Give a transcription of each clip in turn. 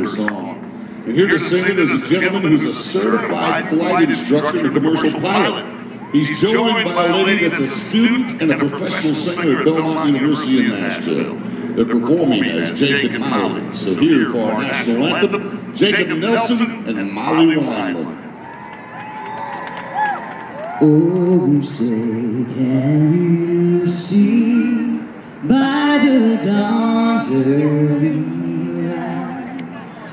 their song. And here to sing it is a gentleman who's a certified flight instructor and a commercial pilot. He's joined by a lady that's a student and a professional singer at Belmont University in Nashville. They're performing as Jacob Molly. So here for our national anthem, Jacob Nelson and Molly Wineland. Oh, say, can you see by the dawn's early light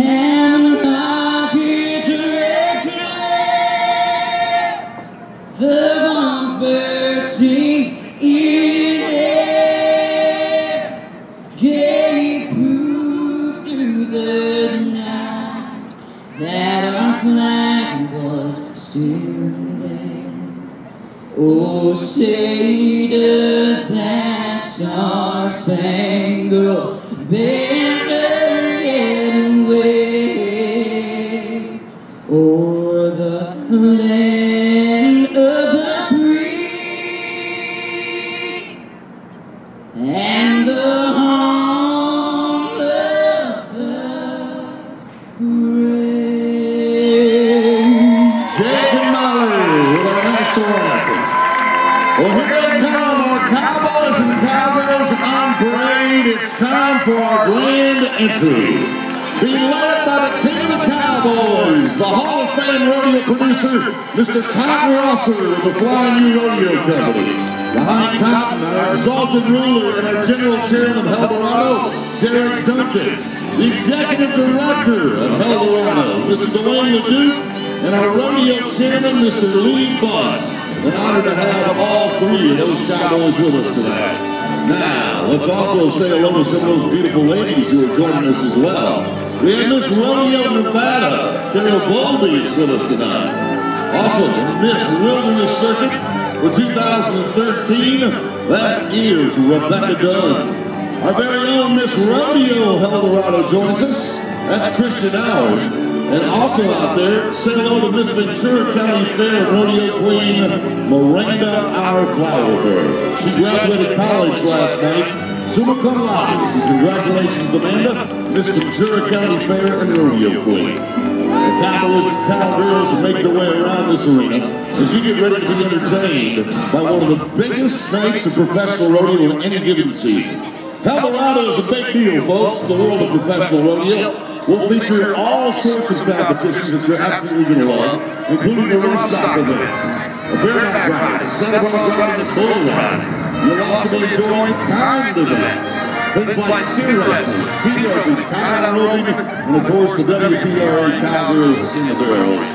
and the rockets the bombs bursting in air, gave proof through the night that our flag was still there. Oh, say does that star-spangled banner here come, our cowboys and cowgirls on parade. It's time for our grand entry. Being led by the king of the cowboys, the Hall of Fame rodeo producer, Mr. Cotton Rosser of the Flying U Rodeo Company. Behind Cotton, our exalted ruler and our general chairman of Helldorado, Derek Duncan. The executive director of Helldorado, Mr. Dwayne LeDuc, and our rodeo chairman, Mr. Lee Butts. An honor to have all three of those cowboys with us tonight. Now, let's also say hello to some of those beautiful ladies who are joining us as well. We have Miss Rodeo Nevada, Terrell Boldy is with us tonight. Also, Miss Wilderness Circuit for 2013, that is Rebecca Dunn. Our very own Miss Rodeo Helldorado joins us. That's Christian Howard. And also out there, say hello to Miss Ventura County Fair Rodeo Queen, Miranda Our Flowerbird. She graduated college last night, summa cum laude. So congratulations, Amanda, Miss Ventura County Fair and Rodeo Queen. The cowboys and cowgirls make their way around this arena as you get ready to be entertained by one of the biggest nights of professional rodeo in any given season. Helldorado is a big deal, folks, the world of professional rodeo. We'll feature all sorts of competitions that you're absolutely going to love, including the rough stock events, a bareback ride, a saddle bronc riding, and bull. You'll also be enjoying timed events, things like steer wrestling, T-roping, tie roping, and of course the WPRA Cowgirls in the barrels.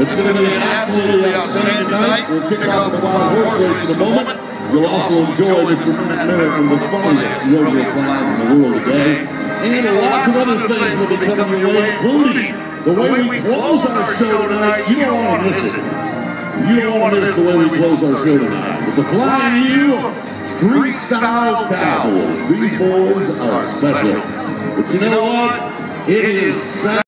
It's going to be an absolutely outstanding night. We'll kick off with the wild horse race in a moment. You'll also enjoy Mr. Matt Merritt and the funniest rodeo clowns in the world today. And lots of other things will be coming your way, including the way we close our show tonight. You don't want to miss it. You don't want to miss the way we close our show tonight. With the Flying U Freestyle Cowboys. These boys are special. But you know what? It is